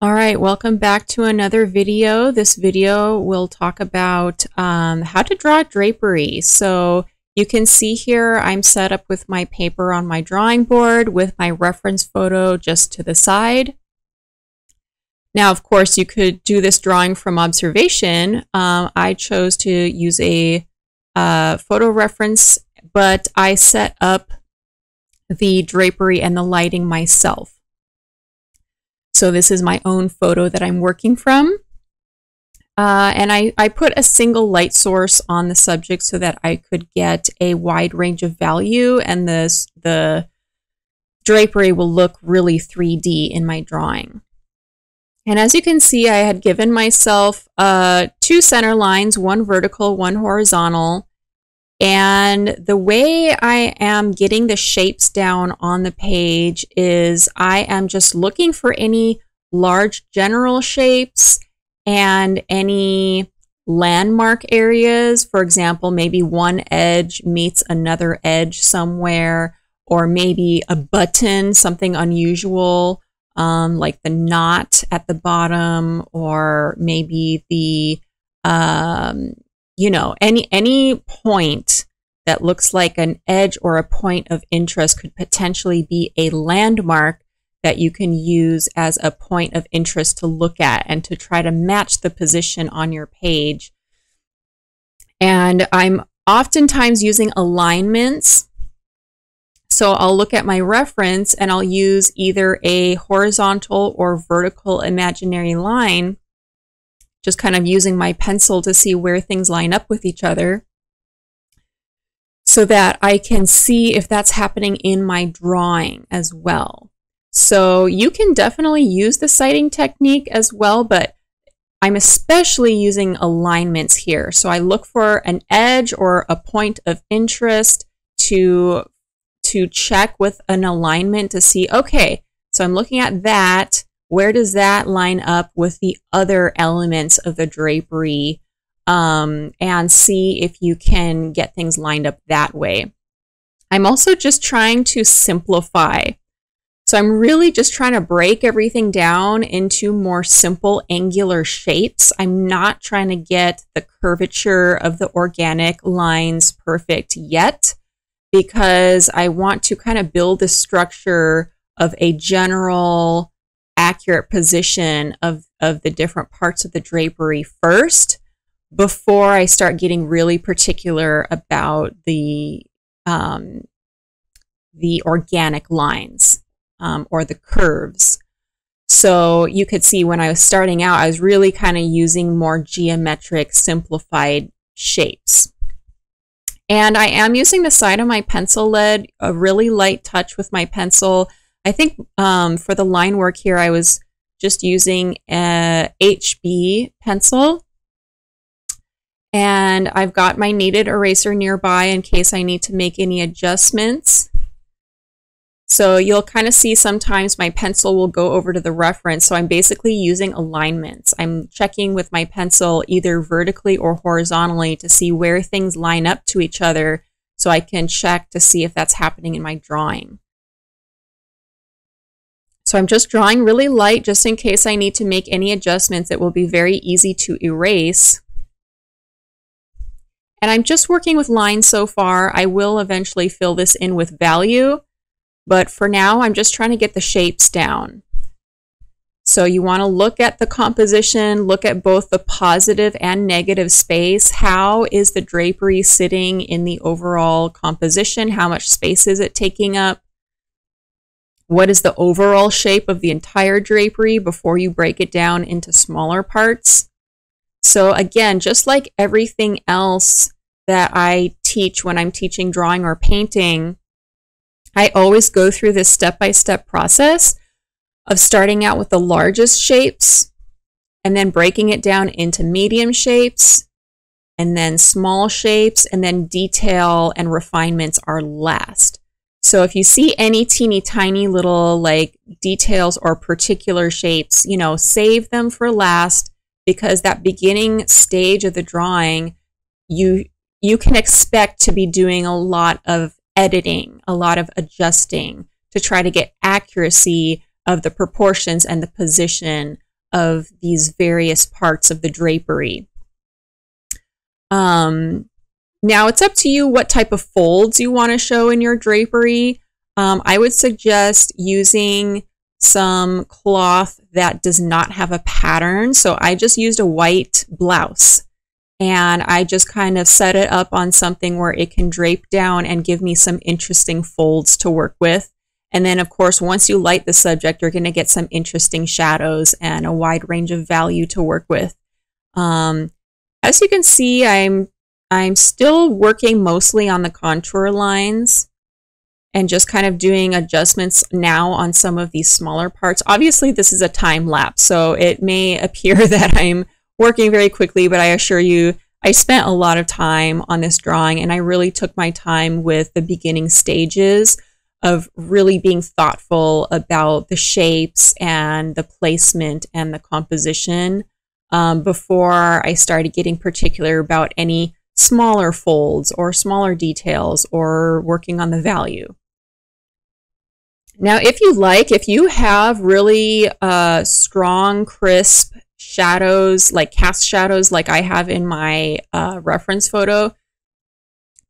All right, welcome back to another video. This video will talk about um, how to draw drapery. So you can see here I'm set up with my paper on my drawing board with my reference photo just to the side. Now, of course, you could do this drawing from observation. Um, I chose to use a uh, photo reference, but I set up the drapery and the lighting myself. So this is my own photo that I'm working from. Uh, and I, I put a single light source on the subject so that I could get a wide range of value and this, the drapery will look really 3D in my drawing. And as you can see, I had given myself uh, two center lines, one vertical, one horizontal, and the way I am getting the shapes down on the page is I am just looking for any large general shapes and any landmark areas. For example, maybe one edge meets another edge somewhere, or maybe a button, something unusual, um, like the knot at the bottom, or maybe the um, you know, any any point that looks like an edge or a point of interest could potentially be a landmark that you can use as a point of interest to look at and to try to match the position on your page. And I'm oftentimes using alignments. So I'll look at my reference and I'll use either a horizontal or vertical imaginary line just kind of using my pencil to see where things line up with each other so that I can see if that's happening in my drawing as well. So you can definitely use the sighting technique as well, but I'm especially using alignments here. So I look for an edge or a point of interest to, to check with an alignment to see, okay, so I'm looking at that where does that line up with the other elements of the drapery um, and see if you can get things lined up that way. I'm also just trying to simplify. So I'm really just trying to break everything down into more simple angular shapes. I'm not trying to get the curvature of the organic lines perfect yet because I want to kind of build the structure of a general accurate position of, of the different parts of the drapery first before I start getting really particular about the um, the organic lines um, or the curves. So you could see when I was starting out, I was really kind of using more geometric, simplified shapes. And I am using the side of my pencil lead, a really light touch with my pencil I think um, for the line work here, I was just using a HB pencil. And I've got my kneaded eraser nearby in case I need to make any adjustments. So you'll kind of see sometimes my pencil will go over to the reference. So I'm basically using alignments. I'm checking with my pencil either vertically or horizontally to see where things line up to each other so I can check to see if that's happening in my drawing. So I'm just drawing really light just in case I need to make any adjustments. It will be very easy to erase. And I'm just working with lines so far. I will eventually fill this in with value, but for now I'm just trying to get the shapes down. So you want to look at the composition, look at both the positive and negative space. How is the drapery sitting in the overall composition? How much space is it taking up? What is the overall shape of the entire drapery before you break it down into smaller parts. So again, just like everything else that I teach when I'm teaching drawing or painting, I always go through this step-by-step -step process of starting out with the largest shapes and then breaking it down into medium shapes and then small shapes and then detail and refinements are last. So if you see any teeny tiny little like details or particular shapes, you know, save them for last because that beginning stage of the drawing, you you can expect to be doing a lot of editing, a lot of adjusting to try to get accuracy of the proportions and the position of these various parts of the drapery. Um, now it's up to you what type of folds you want to show in your drapery. Um, I would suggest using some cloth that does not have a pattern. So I just used a white blouse and I just kind of set it up on something where it can drape down and give me some interesting folds to work with. And then, of course, once you light the subject, you're going to get some interesting shadows and a wide range of value to work with. Um, as you can see, I'm I'm still working mostly on the contour lines and just kind of doing adjustments now on some of these smaller parts. Obviously, this is a time lapse, so it may appear that I'm working very quickly, but I assure you, I spent a lot of time on this drawing and I really took my time with the beginning stages of really being thoughtful about the shapes and the placement and the composition um, before I started getting particular about any smaller folds or smaller details or working on the value. Now, if you like, if you have really uh, strong, crisp shadows, like cast shadows, like I have in my uh, reference photo,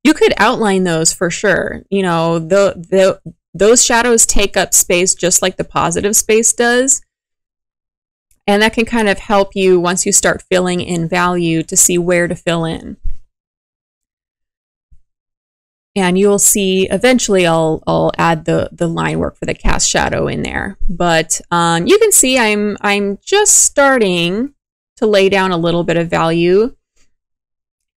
you could outline those for sure. You know, the, the, those shadows take up space just like the positive space does. And that can kind of help you once you start filling in value to see where to fill in and you'll see eventually I'll, I'll add the, the line work for the cast shadow in there. But um, you can see I'm, I'm just starting to lay down a little bit of value.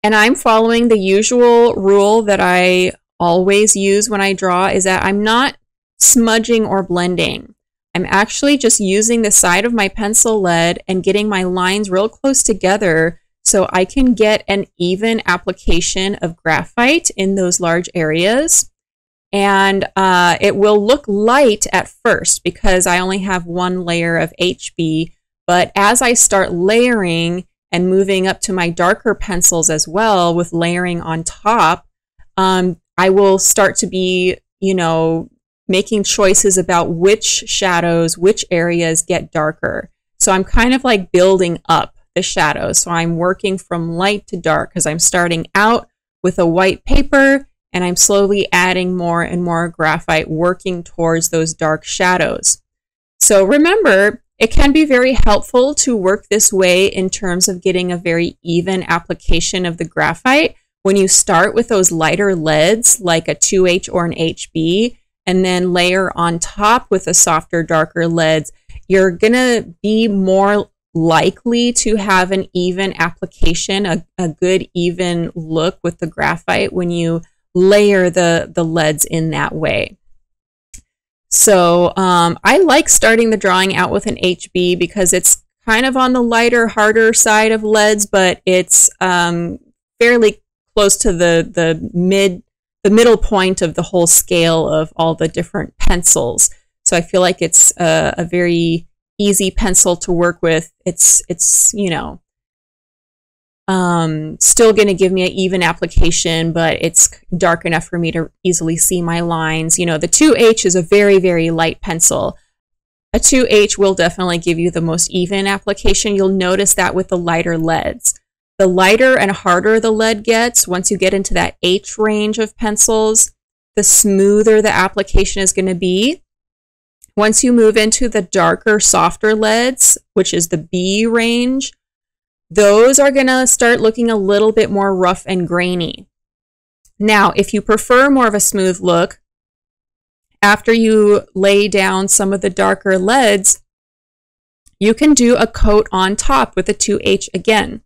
And I'm following the usual rule that I always use when I draw is that I'm not smudging or blending. I'm actually just using the side of my pencil lead and getting my lines real close together so I can get an even application of graphite in those large areas. And uh, it will look light at first because I only have one layer of HB. But as I start layering and moving up to my darker pencils as well with layering on top, um, I will start to be, you know, making choices about which shadows, which areas get darker. So I'm kind of like building up the shadows. So I'm working from light to dark because I'm starting out with a white paper and I'm slowly adding more and more graphite working towards those dark shadows. So remember, it can be very helpful to work this way in terms of getting a very even application of the graphite. When you start with those lighter leads like a 2H or an HB and then layer on top with a softer, darker leads, you're going to be more likely to have an even application, a, a good even look with the graphite when you layer the, the leads in that way. So um, I like starting the drawing out with an HB because it's kind of on the lighter, harder side of leads, but it's um, fairly close to the, the mid the middle point of the whole scale of all the different pencils. So I feel like it's a, a very easy pencil to work with. It's it's you know um, still going to give me an even application, but it's dark enough for me to easily see my lines. You know, the 2H is a very, very light pencil. A 2H will definitely give you the most even application. You'll notice that with the lighter leads. The lighter and harder the lead gets, once you get into that H range of pencils, the smoother the application is going to be. Once you move into the darker, softer leads, which is the B range, those are going to start looking a little bit more rough and grainy. Now, if you prefer more of a smooth look, after you lay down some of the darker leads, you can do a coat on top with a 2H again.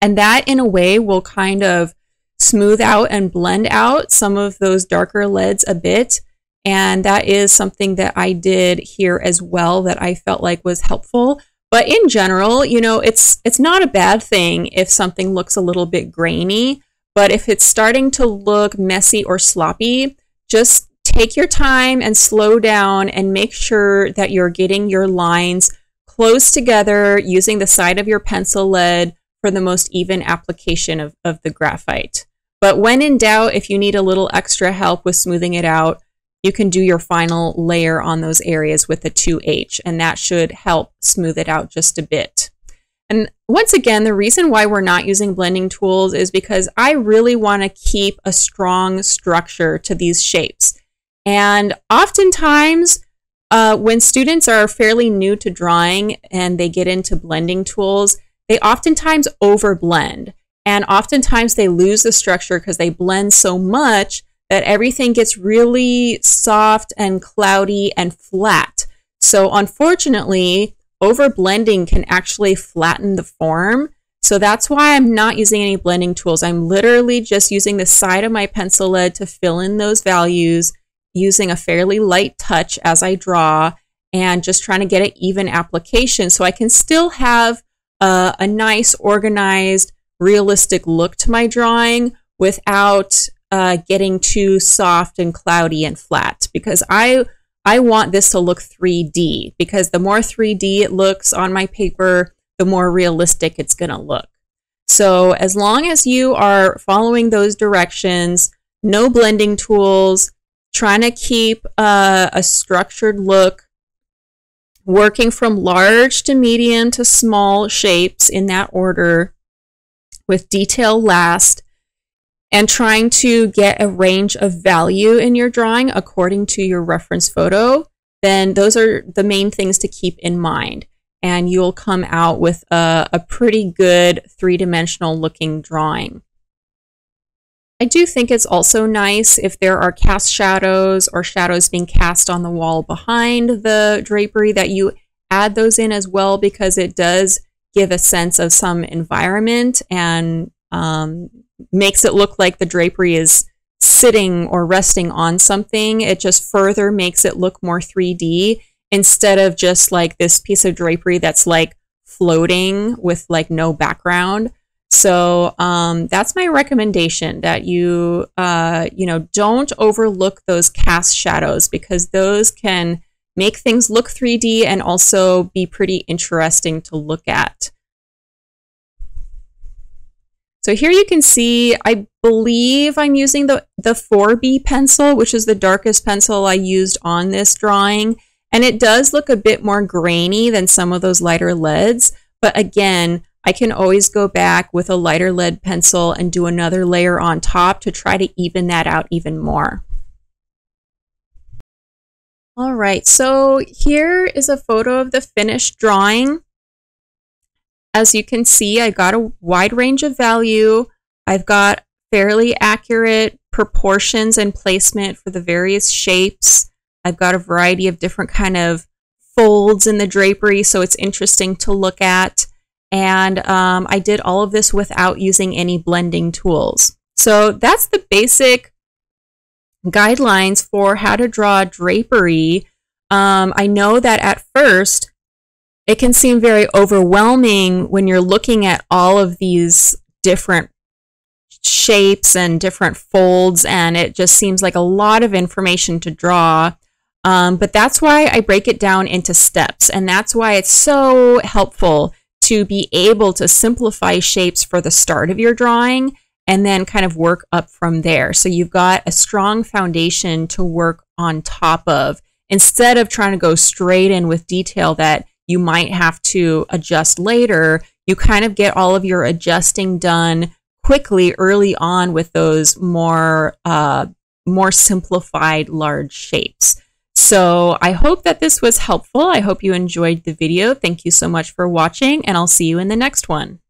And that, in a way, will kind of smooth out and blend out some of those darker leads a bit and that is something that I did here as well that I felt like was helpful. But in general, you know, it's it's not a bad thing if something looks a little bit grainy, but if it's starting to look messy or sloppy, just take your time and slow down and make sure that you're getting your lines close together using the side of your pencil lead for the most even application of, of the graphite. But when in doubt, if you need a little extra help with smoothing it out, you can do your final layer on those areas with a 2H, and that should help smooth it out just a bit. And once again, the reason why we're not using blending tools is because I really want to keep a strong structure to these shapes. And oftentimes, uh, when students are fairly new to drawing and they get into blending tools, they oftentimes overblend. And oftentimes they lose the structure because they blend so much that everything gets really soft and cloudy and flat. So unfortunately, overblending can actually flatten the form. So that's why I'm not using any blending tools. I'm literally just using the side of my pencil lead to fill in those values using a fairly light touch as I draw and just trying to get an even application so I can still have a, a nice, organized, realistic look to my drawing without uh, getting too soft and cloudy and flat because I I want this to look 3D because the more 3D it looks on my paper, the more realistic it's going to look. So as long as you are following those directions, no blending tools, trying to keep uh, a structured look, working from large to medium to small shapes in that order with detail last, and trying to get a range of value in your drawing according to your reference photo, then those are the main things to keep in mind. And you'll come out with a, a pretty good three dimensional looking drawing. I do think it's also nice if there are cast shadows or shadows being cast on the wall behind the drapery that you add those in as well because it does give a sense of some environment and um, makes it look like the drapery is sitting or resting on something. It just further makes it look more 3D instead of just like this piece of drapery that's like floating with like no background. So um, that's my recommendation that you, uh, you know, don't overlook those cast shadows because those can make things look 3D and also be pretty interesting to look at. So here you can see, I believe I'm using the, the 4B pencil, which is the darkest pencil I used on this drawing. And it does look a bit more grainy than some of those lighter leads. But again, I can always go back with a lighter lead pencil and do another layer on top to try to even that out even more. All right, so here is a photo of the finished drawing. As you can see, I got a wide range of value. I've got fairly accurate proportions and placement for the various shapes. I've got a variety of different kind of folds in the drapery, so it's interesting to look at. And um, I did all of this without using any blending tools. So that's the basic guidelines for how to draw drapery. Um, I know that at first it can seem very overwhelming when you're looking at all of these different shapes and different folds, and it just seems like a lot of information to draw. Um, but that's why I break it down into steps, and that's why it's so helpful to be able to simplify shapes for the start of your drawing and then kind of work up from there. So you've got a strong foundation to work on top of instead of trying to go straight in with detail that you might have to adjust later. You kind of get all of your adjusting done quickly early on with those more uh, more simplified large shapes. So I hope that this was helpful. I hope you enjoyed the video. Thank you so much for watching, and I'll see you in the next one.